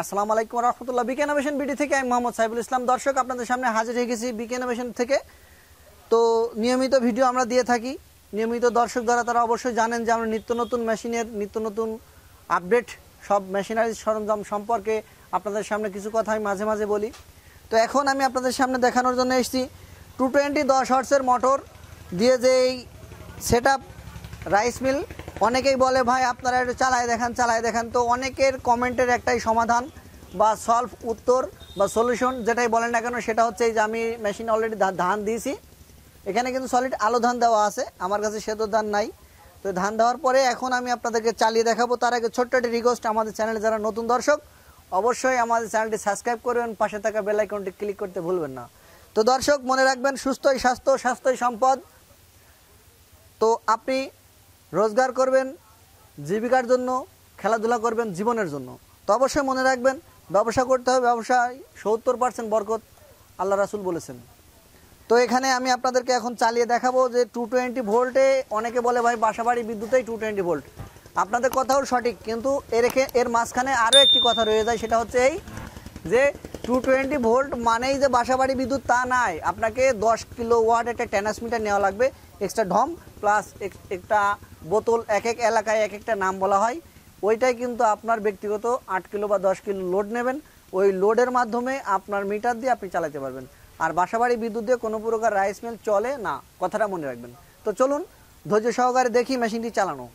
আসসালামু আলাইকুম রহমতুল্লাহ। বিকে innovation BD থেকে আমি মোহাম্মদ সাইফুল ইসলাম। দর্শক, আপনাদের সামনে হাজির হয়ে গেছি বিকে থেকে। তো নিয়মিত ভিডিও আমরা দিয়ে থাকি। নিয়মিত দর্শক দ্বারা তারা অবশ্যই জানেন যে আমরা নিত্য নতুন মেশিনের, নিত্য নতুন আপডেট, সব মেশিনারি সরঞ্জাম সম্পর্কে আপনাদের সামনে কিছু কথা আমি মাঝে মাঝে বলি। তো এখন আমি আপনাদের সামনে দেখানোর জন্য এসেছি। টু টোয়েন্টি দশ হর্সের মোটর দিয়ে যে এই সেট রাইস মিল অনেকেই বলে, ভাই, আপনারা একটু চালায় দেখান চালায় দেখান। তো অনেকের কমেন্টের একটাই সমাধান বা সলভ উত্তর বা সলিউশন যেটাই বলেন না কেন, সেটা হচ্ছে যে আমি মেশিন অলরেডি ধান দিয়েছি। এখানে কিন্তু সলিড আলো ধান দেওয়া আছে, আমার কাছে সেদ্ধ ধান নাই। তো ধান দেওয়ার পরে এখন আমি আপনাদেরকে চালিয়ে দেখাবো। তার আগে ছোট্ট একটি রিকোয়েস্ট আমাদের চ্যানেলে যারা নতুন দর্শক, অবশ্যই আমাদের চ্যানেলটি সাবস্ক্রাইব করবেন, পাশে থাকা বেল আইকনটি ক্লিক করতে ভুলবেন না। তো দর্শক, মনে রাখবেন, সুস্থই স্বাস্থ্য, স্বাস্থ্যই সম্পদ। তো আপনি রোজগার করবেন, জীবিকার জন্য, খেলাধুলা করবেন, জীবনের জন্য। তো অবশ্যই মনে রাখবেন, ব্যবসা করতে হবে, ব্যবসায় সত্তর পার্সেন্ট বরকত আল্লাহ রাসুল বলেছেন। তো এখানে আমি আপনাদেরকে এখন চালিয়ে দেখাবো যে টু টোয়েন্টি ভোল্টে অনেকে বলে, ভাই বাসাবাড়ি বিদ্যুতেই টু টোয়েন্টি ভোল্ট আপনাদের কথাও সঠিক, কিন্তু এর এর মাঝখানে আরও একটি কথা রয়ে যায়, সেটা হচ্ছে এই যে টু টোয়েন্টি ভোল্ট মানেই যে বাসাবাড়ি বিদ্যুৎ তা নাই। আপনাকে দশ কিলো ওয়াট একটা ট্রান্সমিটার নেওয়া লাগবে এক্সট্রা ঢম প্লাস একটা বোতল এক এক এলাকায় এক একটা নাম বলা হয়। ওইটাই কিন্তু আপনার ব্যক্তিগত আট কিলো বা দশ কিলো লোড নেবেন। ওই লোডের মাধ্যমে আপনার মিটার দিয়ে আপনি চালাতে পারবেন। আর বাসাবাড়ি বিদ্যুৎ দিয়ে কোনো প্রকার রাইস মিল চলে না, কথাটা মনে রাখবেন। তো চলুন, ধৈর্য সহকারে দেখি মেশিনটি চালানো।